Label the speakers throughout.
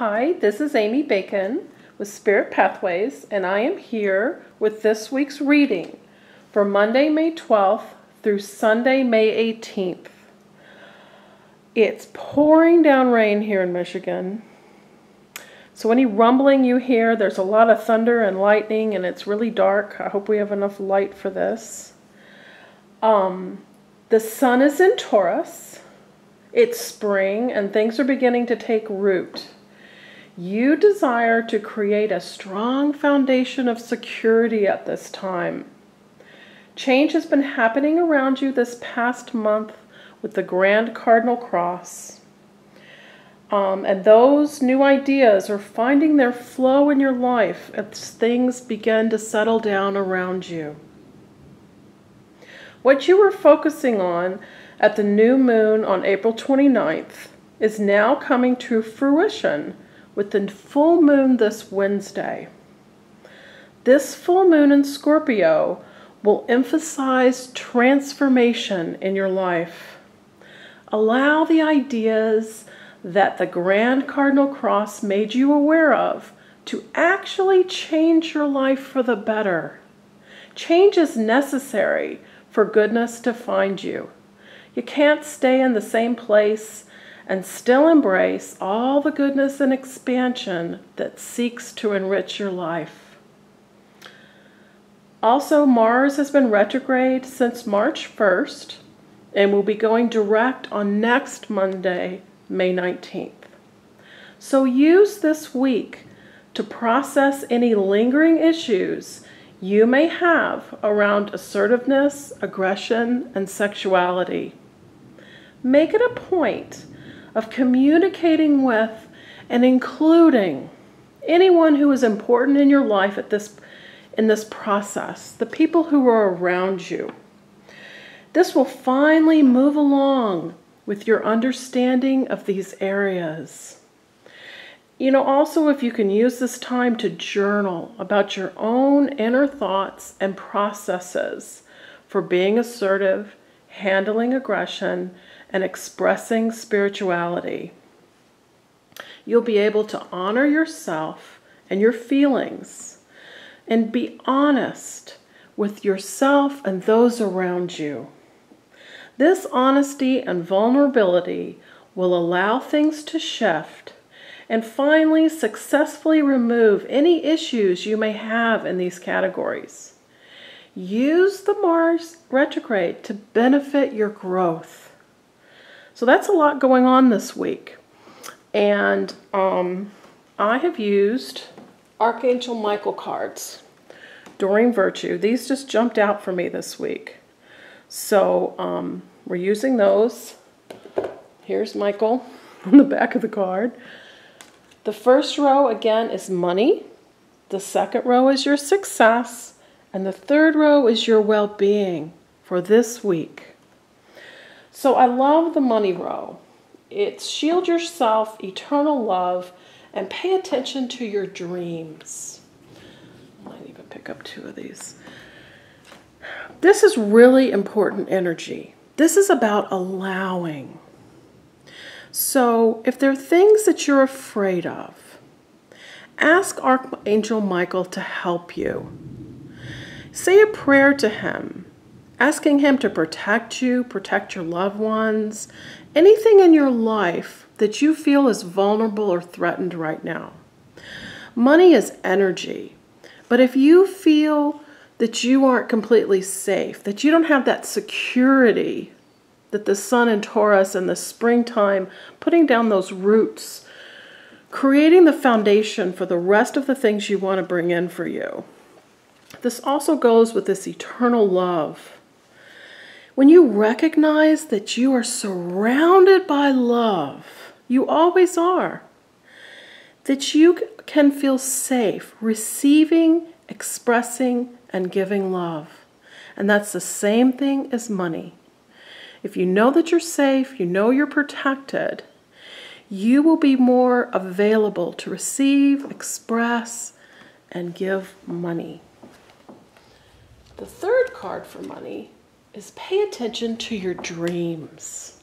Speaker 1: Hi, this is Amy Bacon with Spirit Pathways, and I am here with this week's reading for Monday, May 12th through Sunday, May 18th. It's pouring down rain here in Michigan. So, any rumbling you hear, there's a lot of thunder and lightning, and it's really dark. I hope we have enough light for this. Um, the sun is in Taurus. It's spring, and things are beginning to take root. You desire to create a strong foundation of security at this time. Change has been happening around you this past month with the Grand Cardinal Cross. Um, and those new ideas are finding their flow in your life as things begin to settle down around you. What you were focusing on at the new moon on April 29th is now coming to fruition with the full moon this Wednesday. This full moon in Scorpio will emphasize transformation in your life. Allow the ideas that the Grand Cardinal Cross made you aware of to actually change your life for the better. Change is necessary for goodness to find you. You can't stay in the same place and still embrace all the goodness and expansion that seeks to enrich your life. Also, Mars has been retrograde since March 1st and will be going direct on next Monday, May 19th. So use this week to process any lingering issues you may have around assertiveness, aggression, and sexuality. Make it a point of communicating with and including anyone who is important in your life at this in this process, the people who are around you. This will finally move along with your understanding of these areas. You know, also, if you can use this time to journal about your own inner thoughts and processes for being assertive, handling aggression, and expressing spirituality. You'll be able to honor yourself and your feelings and be honest with yourself and those around you. This honesty and vulnerability will allow things to shift and finally successfully remove any issues you may have in these categories. Use the Mars retrograde to benefit your growth. So that's a lot going on this week. And um, I have used Archangel Michael cards Doreen Virtue. These just jumped out for me this week. So um, we're using those. Here's Michael on the back of the card. The first row, again, is money. The second row is your success. And the third row is your well being for this week. So I love the money row. It's shield yourself, eternal love, and pay attention to your dreams. I might even pick up two of these. This is really important energy. This is about allowing. So if there are things that you're afraid of, ask Archangel Michael to help you. Say a prayer to him asking Him to protect you, protect your loved ones, anything in your life that you feel is vulnerable or threatened right now. Money is energy, but if you feel that you aren't completely safe, that you don't have that security that the sun in Taurus and the springtime, putting down those roots, creating the foundation for the rest of the things you want to bring in for you. This also goes with this eternal love when you recognize that you are surrounded by love, you always are, that you can feel safe receiving, expressing, and giving love. And that's the same thing as money. If you know that you're safe, you know you're protected, you will be more available to receive, express, and give money. The third card for money is pay attention to your dreams.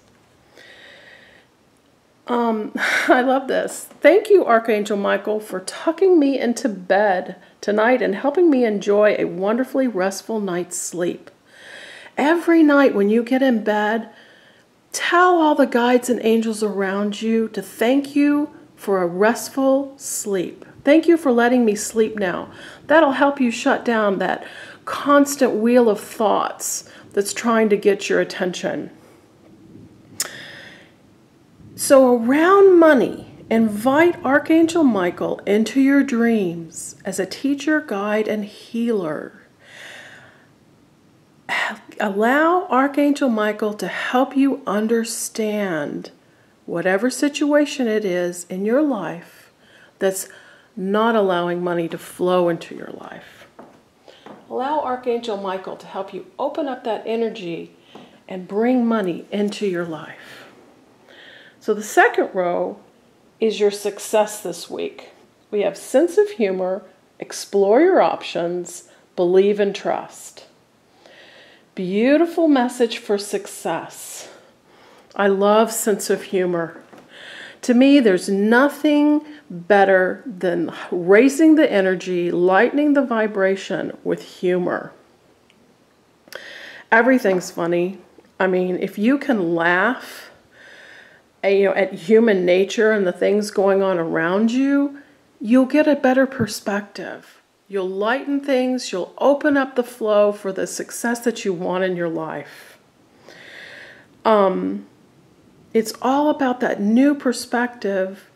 Speaker 1: Um, I love this. Thank you, Archangel Michael, for tucking me into bed tonight and helping me enjoy a wonderfully restful night's sleep. Every night when you get in bed, tell all the guides and angels around you to thank you for a restful sleep. Thank you for letting me sleep now. That'll help you shut down that constant wheel of thoughts that's trying to get your attention. So, around money, invite Archangel Michael into your dreams as a teacher, guide, and healer. Allow Archangel Michael to help you understand whatever situation it is in your life that's not allowing money to flow into your life. Allow Archangel Michael to help you open up that energy and bring money into your life. So the second row is your success this week. We have sense of humor, explore your options, believe and trust. Beautiful message for success. I love sense of humor. To me, there's nothing better than raising the energy, lightening the vibration with humor. Everything's funny. I mean, if you can laugh, you know, at human nature and the things going on around you, you'll get a better perspective. You'll lighten things, you'll open up the flow for the success that you want in your life. Um, it's all about that new perspective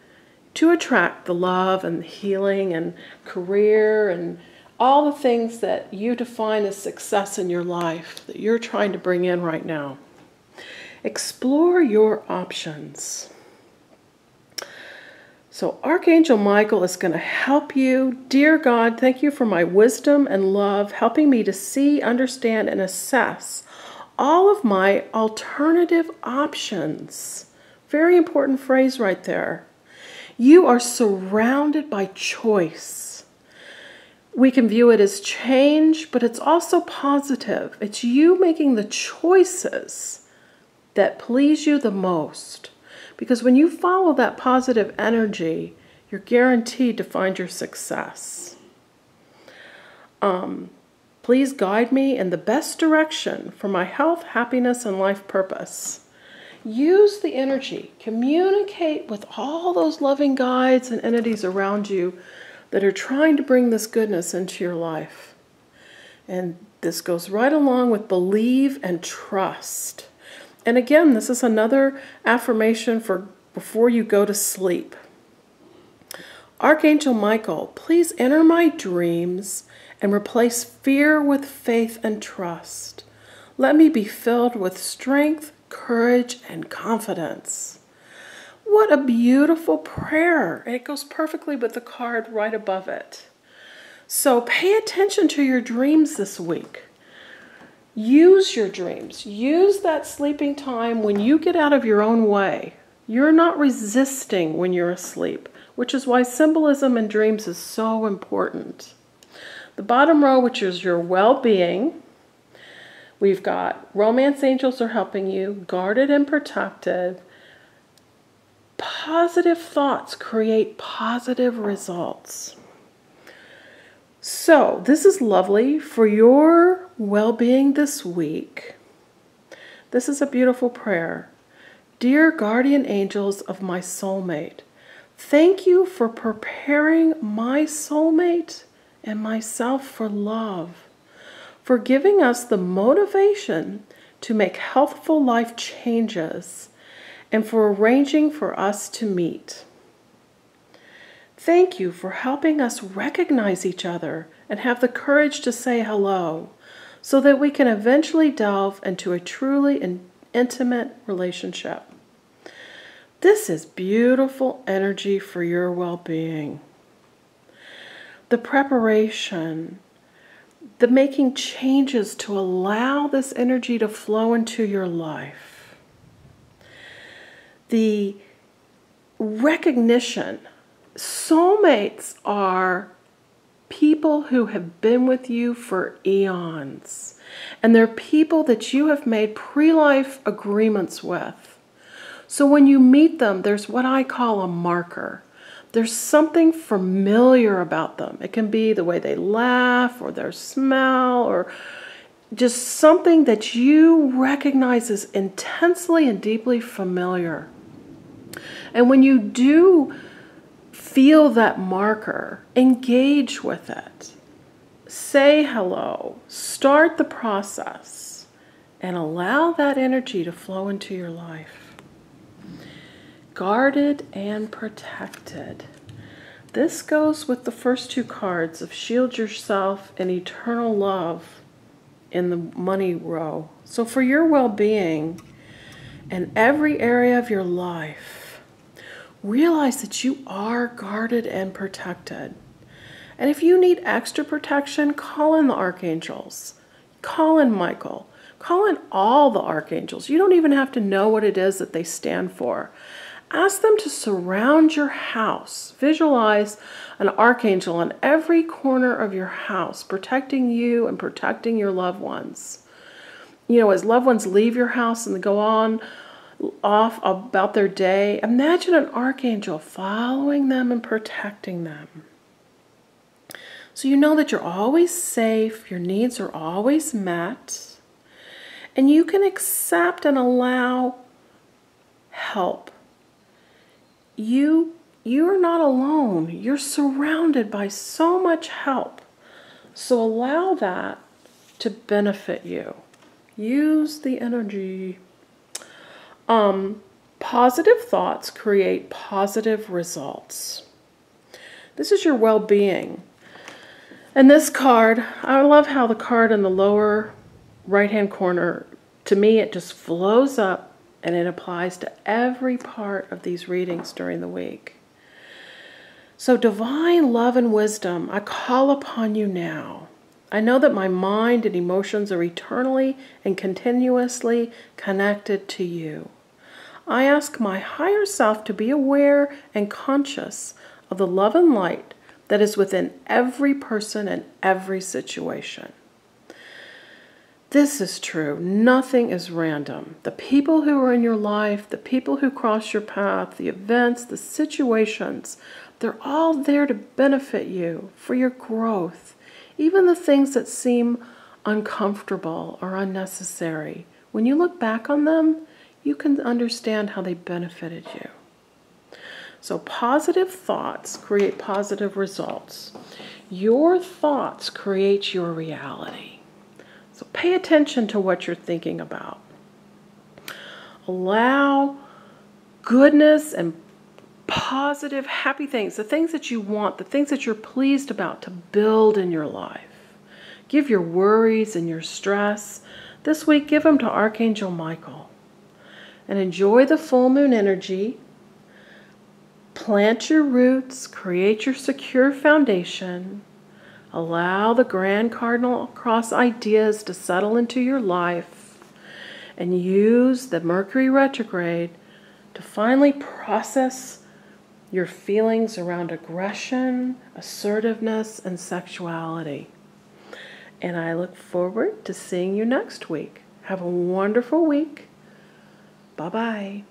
Speaker 1: to attract the love and the healing and career and all the things that you define as success in your life that you're trying to bring in right now. Explore your options. So, Archangel Michael is going to help you. Dear God, thank you for my wisdom and love, helping me to see, understand, and assess all of my alternative options. Very important phrase right there. You are surrounded by choice. We can view it as change, but it's also positive. It's you making the choices that please you the most. Because when you follow that positive energy, you're guaranteed to find your success. Um, please guide me in the best direction for my health, happiness, and life purpose. Use the energy, communicate with all those loving guides and entities around you that are trying to bring this goodness into your life. And this goes right along with believe and trust. And again, this is another affirmation for before you go to sleep. Archangel Michael, please enter my dreams and replace fear with faith and trust. Let me be filled with strength, courage, and confidence. What a beautiful prayer. It goes perfectly with the card right above it. So pay attention to your dreams this week. Use your dreams. Use that sleeping time when you get out of your own way. You're not resisting when you're asleep, which is why symbolism in dreams is so important. The bottom row, which is your well being, we've got romance angels are helping you, guarded and protected. Positive thoughts create positive results. So, this is lovely for your well being this week. This is a beautiful prayer. Dear guardian angels of my soulmate, thank you for preparing my soulmate and myself for love, for giving us the motivation to make healthful life changes, and for arranging for us to meet. Thank you for helping us recognize each other and have the courage to say hello so that we can eventually delve into a truly intimate relationship. This is beautiful energy for your well being. The preparation, the making changes to allow this energy to flow into your life, the recognition soulmates are people who have been with you for eons. And they're people that you have made pre life agreements with. So when you meet them, there's what I call a marker. There's something familiar about them. It can be the way they laugh or their smell or just something that you recognize as intensely and deeply familiar. And when you do feel that marker, engage with it. Say hello, start the process, and allow that energy to flow into your life. Guarded and protected. This goes with the first two cards of Shield Yourself and Eternal Love in the money row. So, for your well being and every area of your life, realize that you are guarded and protected. And if you need extra protection, call in the archangels. Call in Michael. Call in all the archangels. You don't even have to know what it is that they stand for. Ask them to surround your house. Visualize an archangel in every corner of your house, protecting you and protecting your loved ones. You know, as loved ones leave your house and go on off about their day, imagine an archangel following them and protecting them. So you know that you're always safe, your needs are always met, and you can accept and allow help. You you're not alone. You're surrounded by so much help. So allow that to benefit you. Use the energy. Um, positive thoughts create positive results. This is your well being. And this card, I love how the card in the lower right hand corner, to me, it just flows up and it applies to every part of these readings during the week. So, divine love and wisdom, I call upon you now. I know that my mind and emotions are eternally and continuously connected to you. I ask my higher self to be aware and conscious of the love and light that is within every person and every situation. This is true. Nothing is random. The people who are in your life, the people who cross your path, the events, the situations, they're all there to benefit you for your growth. Even the things that seem uncomfortable or unnecessary. When you look back on them, you can understand how they benefited you. So, positive thoughts create positive results. Your thoughts create your reality. So, pay attention to what you're thinking about. Allow goodness and positive, happy things, the things that you want, the things that you're pleased about, to build in your life. Give your worries and your stress this week, give them to Archangel Michael and enjoy the full moon energy. Plant your roots, create your secure foundation. Allow the grand cardinal cross ideas to settle into your life and use the Mercury retrograde to finally process your feelings around aggression, assertiveness, and sexuality. And I look forward to seeing you next week. Have a wonderful week. Bye bye.